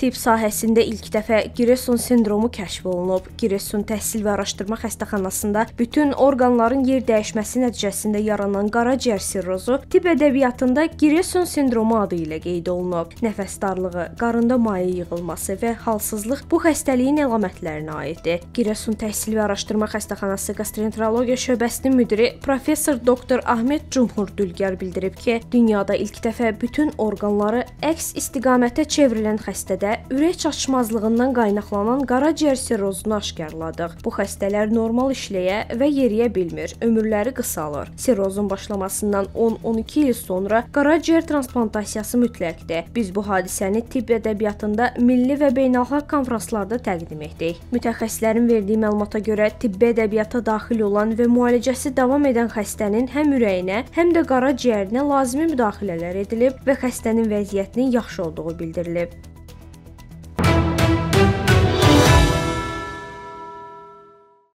Tibb sahəsində ilk dəfə Giresun sindromu kəşf olunub. Giresun Təhsil və Araşdırma Xəstəxanasında bütün orqanların yer dəyişməsi nəticəsində yaranan qaraciyər sirrozu tibb ədəbiyyatında Giresun sindromu adı ilə qeyd olunub. Nəfəs darlığı, qarında maye yığılması və halsızlıq bu xəstəliyin əlamətlərinə aiddir. Giresun Təhsil və Araşdırma Xəstəxanası Gastroenterologiya şöbəsinin müdiri professor doktor Ahmet Cumhur Dülgər bildirib ki, dünyada ilk dəfə bütün orqanları əks istiqamətə çevrilən xəstədə xəstədə ürək çatışmazlığından qaynaqlanan qaraciyər sirrozunu aşkarladıq. Bu xəstələr normal işləyə və yeriyə bilmir, ömürləri qısalır. Sirrozun başlamasından 10-12 il sonra qaraciyər transplantasiyası mütləqdir. Biz bu hadisəni tibb ədəbiyyatında milli və beynəlxalq konfranslarda təqdim etdik. Mütəxəssislərin verdiyi məlumata görə tibbi ədəbiyyata daxil olan və müalicəsi davam edən xəstənin həm ürəyinə, həm də qaraciyərinə lazımi müdaxilələr edilib və xəstənin vəziyyətinin yaxşı olduğu bildirilib.